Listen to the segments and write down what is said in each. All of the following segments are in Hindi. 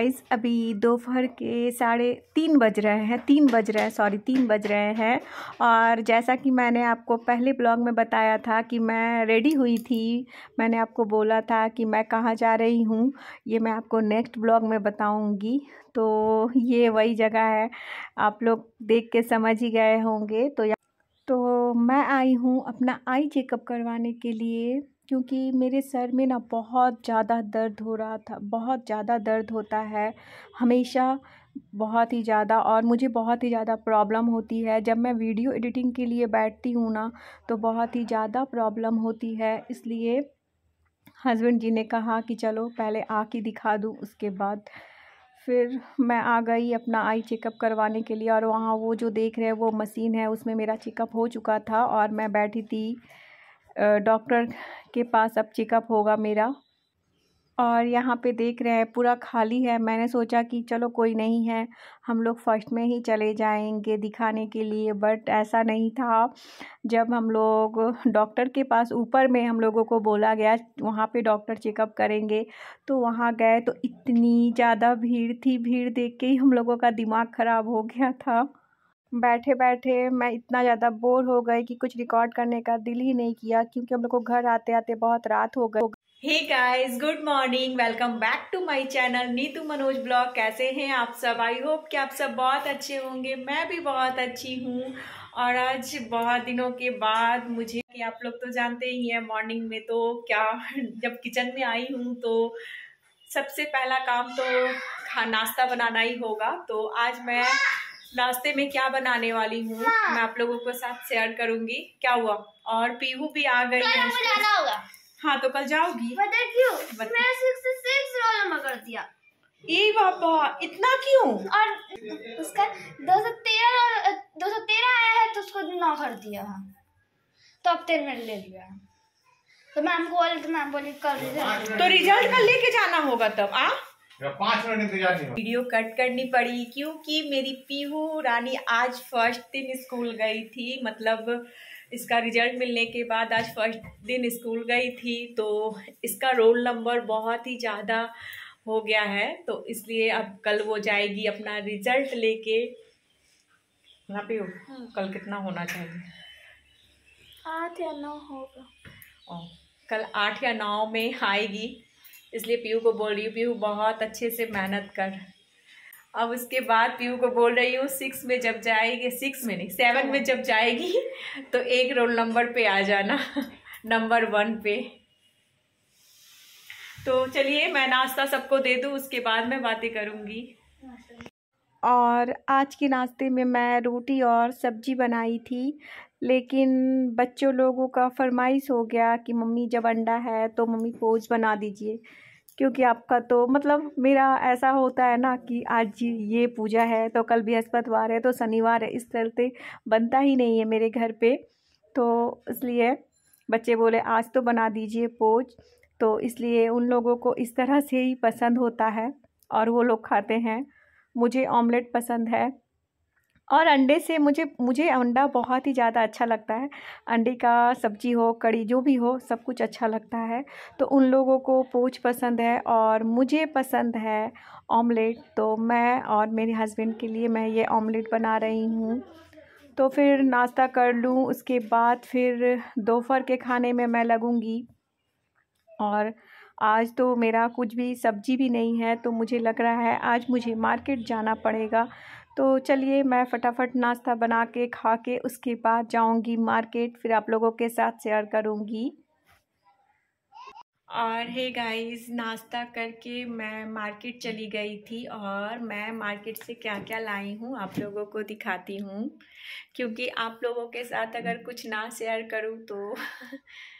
गाइस अभी दोपहर के साढ़े तीन बज रहे हैं, तीन बज रहे हैं सॉरी तीन बज रहे हैं। और जैसा कि मैंने आपको पहले ब्लॉग में बताया था कि मैं रेडी हुई थी, मैंने आपको बोला था कि मैं कहाँ जा रही हूँ, ये मैं आपको नेक्स्ट ब्लॉग में बताऊँगी। तो ये वही जगह है, आप लोग देख के समझ ही गए होंगे। तो तो मैं आई हूँ अपना आई चेकअप करवाने के लिए। क्योंकि मेरे सर में ना बहुत ज़्यादा दर्द हो रहा था, बहुत ज़्यादा दर्द होता है, हमेशा बहुत ही ज़्यादा और मुझे बहुत ही ज़्यादा प्रॉब्लम होती है। जब मैं वीडियो एडिटिंग के लिए बैठती हूँ ना तो बहुत ही ज़्यादा प्रॉब्लम होती है। इसलिए हस्बैंड जी ने कहा कि चलो पहले आके दिखा दूँ, उसके बाद फिर मैं आ गई अपना आई चेकअप करवाने के लिए और वहाँ वो जो देख रहे हैं वो मशीन है, उसमें मेरा चेकअप हो चुका था और मैं बैठी थी डॉक्टर के पास अब चेकअप होगा मेरा। और यहाँ पे देख रहे हैं, पूरा खाली है। मैंने सोचा कि चलो कोई नहीं है। हम लोग फ़र्स्ट में ही चले जाएँगे दिखाने के लिए बट ऐसा नहीं था। जब हम लोग डॉक्टर के पास ऊपर में हम लोगों को बोला गया, वहाँ पे डॉक्टर चेकअप करेंगे तो वहाँ गए तो इतनी ज़्यादा भीड़ थी। भीड़ देख के ही हम लोगों का दिमाग ख़राब हो गया था। बैठे बैठे मैं इतना ज़्यादा बोर हो गई कि कुछ रिकॉर्ड करने का दिल ही नहीं किया, क्योंकि हम लोग को घर आते आते बहुत रात हो गई। Hey guys good morning welcome back to my channel Neetu Manoj blog कैसे हैं आप सब? आई होप कि आप सब बहुत अच्छे होंगे। मैं भी बहुत अच्छी हूँ। और आज बहुत दिनों के बाद मुझे कि आप लोग तो जानते ही हैं मॉर्निंग में तो क्या, जब किचन में आई हूँ तो सबसे पहला काम तो नाश्ता बनाना ही होगा। तो आज मैं नाश्ते में क्या बनाने वाली हूँ हाँ। मैं आप लोगों को साथ शेयर करूँगी। क्या हुआ? और पीहू भी आ गई है। हाँ तो कल जाओगी? क्यों? मैं सिक्स सिक्स रोल कर दिया। ए बाबा इतना क्यों? और उसका दो सौ तेरह दो सौ तेरह आया है तो उसको नौ कर दिया। तो अब तेरह मिनट ले लिया। तो मैम को बोले तो मैम बोली कर तो रिज़ल्ट कल लेके जाना होगा तब आ पाँच मिनट इंतज़ार नहीं वीडियो कट करनी पड़ी क्योंकि मेरी पीहू रानी आज फ़र्स्ट दिन स्कूल गई थी। मतलब इसका रिज़ल्ट मिलने के बाद आज फ़र्स्ट दिन स्कूल गई थी तो इसका रोल नंबर बहुत ही ज़्यादा हो गया है। तो इसलिए अब कल वो जाएगी अपना रिज़ल्ट लेके। ना पीहू हाँ। कल कितना होना चाहिए? आठ या नौ होगा। कल आठ या नौ में आएगी। इसलिए पीयू को बोल रही हूँ, पीयू बहुत अच्छे से मेहनत कर। अब उसके बाद पीयू को बोल रही हूँ सिक्स में जब जाएगी सिक्स में नहीं सेवन में जब जाएगी तो एक रोल नंबर पे आ जाना नंबर वन पे। तो चलिए, मैं नाश्ता सबको दे दूँ, उसके बाद मैं बातें करूँगी। और आज के नाश्ते में मैं रोटी और सब्ज़ी बनाई थी, लेकिन बच्चों लोगों का फरमाइश हो गया कि मम्मी जब अंडा है तो मम्मी पोज बना दीजिए, क्योंकि आपका तो मतलब मेरा ऐसा होता है ना कि आज ये पूजा है तो कल बृहस्पतिवार है तो शनिवार है, इस चलते बनता ही नहीं है मेरे घर पे। तो इसलिए बच्चे बोले, आज तो बना दीजिए पोज। तो इसलिए उन लोगों को इस तरह से ही पसंद होता है और वो लोग खाते हैं। मुझे ऑमलेट पसंद है। और अंडे से मुझे मुझे अंडा बहुत ही ज़्यादा अच्छा लगता है। अंडे का सब्ज़ी हो कड़ी जो भी हो, सब कुछ अच्छा लगता है। तो उन लोगों को पोच पसंद है और मुझे पसंद है ऑमलेट। तो मैं और मेरे हस्बैंड के लिए मैं ये ऑमलेट बना रही हूँ। तो फिर नाश्ता कर लूँ, उसके बाद फिर दोपहर के खाने में मैं लगूँगी। और आज तो मेरा कुछ भी सब्ज़ी भी नहीं है तो मुझे लग रहा है आज मुझे मार्केट जाना पड़ेगा। तो चलिए मैं फटाफट नाश्ता बना के खा के उसके बाद जाऊँगी मार्केट, फिर आप लोगों के साथ शेयर करूँगी। और हे गाइस, नाश्ता करके मैं मार्केट चली गई थी और मैं मार्केट से क्या क्या लाई हूँ आप लोगों को दिखाती हूँ। क्योंकि आप लोगों के साथ अगर कुछ ना शेयर करूँ तो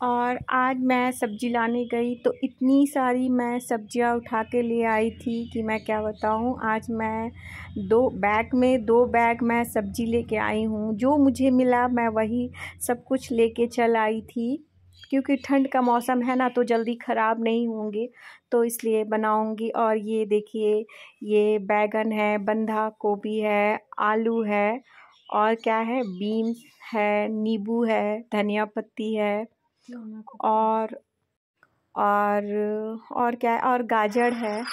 और आज मैं सब्ज़ी लाने गई तो इतनी सारी मैं सब्ज़ियाँ उठा के ले आई थी कि मैं क्या बताऊँ। आज मैं दो बैग में, दो बैग मैं सब्ज़ी लेके आई हूँ। जो मुझे मिला मैं वही सब कुछ लेके चल आई थी। क्योंकि ठंड का मौसम है ना तो जल्दी ख़राब नहीं होंगे तो इसलिए बनाऊँगी। और ये देखिए, ये बैगन है, बंधा गोभी है, आलू है और क्या है? बीन्स है, नींबू है, धनिया पत्ती है। और और और क्या है और गाजर है।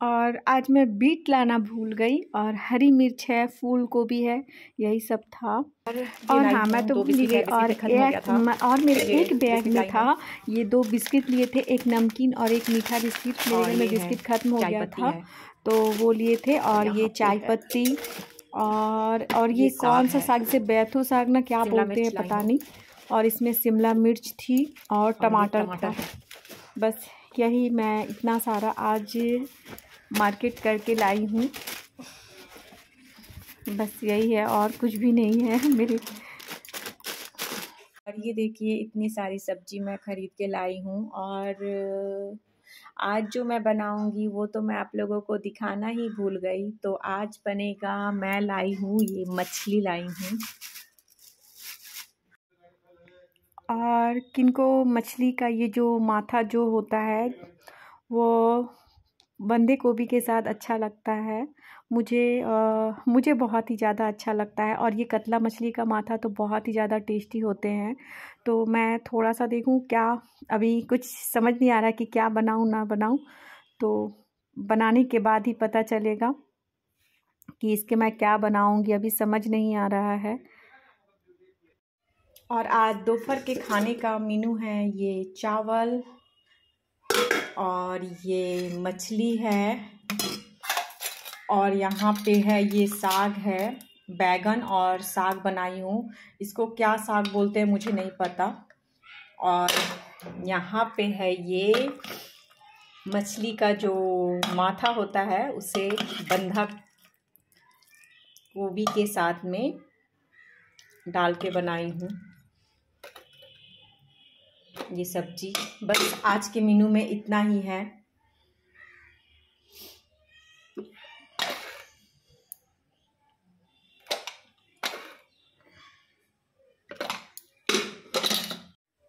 और आज मैं बीट लाना भूल गई और हरी मिर्च है फूल गोभी है यही सब था। और हाँ मैं तो भूल गई और एक और मेरे एक बैग में था। ये दो बिस्किट लिए थे एक नमकीन और एक मीठा बिस्किट। मेरे में बिस्किट ख़त्म हो गया था तो वो लिए थे और ये चाय पत्ती और और ये कौन सा साग से बैथू साग ना क्या बोलते हैं पता नहीं। और इसमें शिमला मिर्च थी और टमाटर। था। बस यही मैं इतना सारा आज मार्केट करके लाई हूँ। बस यही है और कुछ भी नहीं है मेरे। और ये देखिए इतनी सारी सब्ज़ी मैं ख़रीद के लाई हूँ और आज जो मैं बनाऊँगी वो तो मैं आप लोगों को दिखाना ही भूल गई। तो आज बनेगा मैं लाई हूँ ये मछली लाई हूँ। और किनको मछली का ये जो माथा जो होता है वो बंदे गोभी के साथ अच्छा लगता है। मुझे आ, मुझे बहुत ही ज़्यादा अच्छा लगता है और ये कतला मछली का माथा तो बहुत ही ज़्यादा टेस्टी होते हैं। तो मैं थोड़ा सा देखूँ क्या अभी कुछ समझ नहीं आ रहा कि क्या बनाऊँ ना बनाऊँ। तो बनाने के बाद ही पता चलेगा कि इसके मैं क्या बनाऊँगी अभी समझ नहीं आ रहा है। और आज दोपहर के खाने का मेनू है, ये चावल और ये मछली है और यहाँ पे है, ये साग है, बैगन और साग बनाई हूँ। इसको क्या साग बोलते हैं मुझे नहीं पता। और यहाँ पे है ये मछली का जो माथा होता है, उसे बंधा गोभी के साथ में डाल के बनाई हूँ। ये सब्ज़ी। बस आज के मेनू में इतना ही है।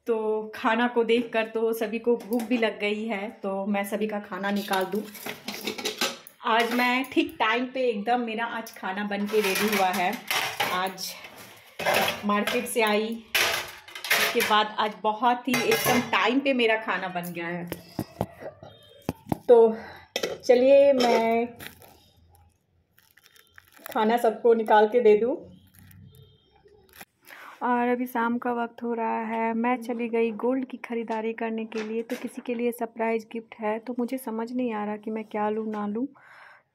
तो खाना को देखकर तो सभी को भूख भी लग गई है तो मैं सभी का खाना निकाल दूँ। आज मैं ठीक टाइम पे एकदम मेरा आज खाना बन के रेडी हुआ है। आज मार्केट से आई। के बाद आज बहुत ही एकदम टाइम पे मेरा खाना बन गया है। तो चलिए मैं खाना सबको निकाल के दे दूँ। और अभी शाम का वक्त हो रहा है। मैं चली गई गोल्ड की ख़रीदारी करने के लिए। तो किसी के लिए सरप्राइज़ गिफ्ट है। तो मुझे समझ नहीं आ रहा कि मैं क्या लूँ, ना लूँ।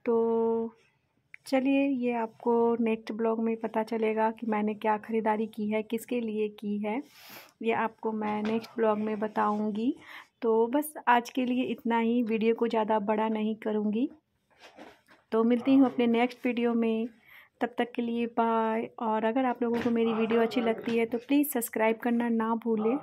तो चलिए, ये आपको नेक्स्ट ब्लॉग में पता चलेगा कि मैंने क्या ख़रीदारी की है, किसके लिए की है। ये आपको मैं नेक्स्ट ब्लॉग में बताऊँगी। तो बस आज के लिए इतना ही। वीडियो को ज़्यादा बड़ा नहीं करूँगी। तो मिलती हूँ अपने नेक्स्ट वीडियो में। तब तक के लिए बाय। और अगर आप लोगों को मेरी वीडियो अच्छी लगती है तो प्लीज़ सब्सक्राइब करना ना भूलें।